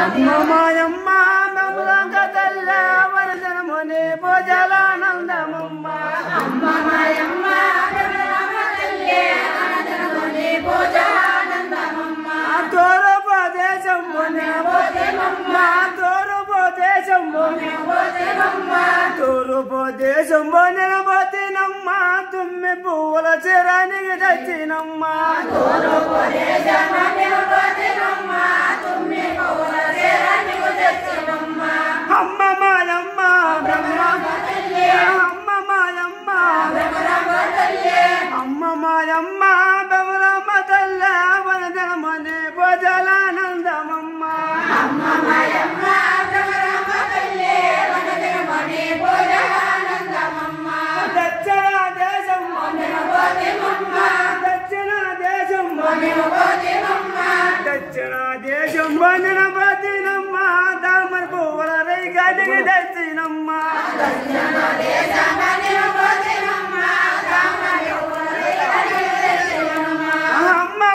అమ్మమాయమ్మ నములంక తల్ల వరదనముని భోజలానందమమ్మ తోరపదేశం మా తోరపదేశం తోరపదేశం నిలబోతినమ్మ తుమ్మి పువ్వుల చిరానికి తెచ్చినమ్మ రై గదికి అమ్మ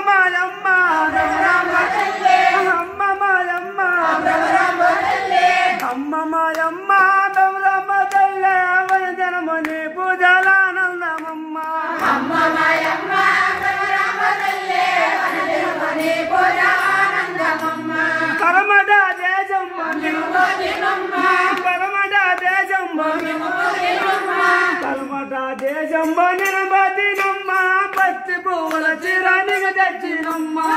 మాయమ్మ అమ్మ మాయమ్మ అమ్మ కరమట దేశం బనిన పచ్చి పువ్వుల చిరానికి తెచ్చినమ్మా